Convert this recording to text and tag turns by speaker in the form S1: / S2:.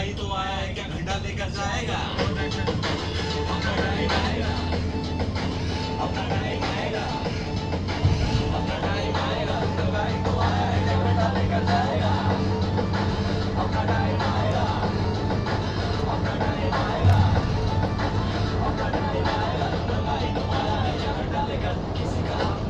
S1: ही तो आया है क्या घंटा लेकर जाएगा अपना टाइम आएगा अपना टाइम आएगा अपना टाइम आएगा गंगा ही तो आया है क्या घंटा लेकर जाएगा अपना टाइम आएगा अपना टाइम आएगा अपना टाइम आएगा गंगा ही तो आया है क्या घंटा लेकर किसी का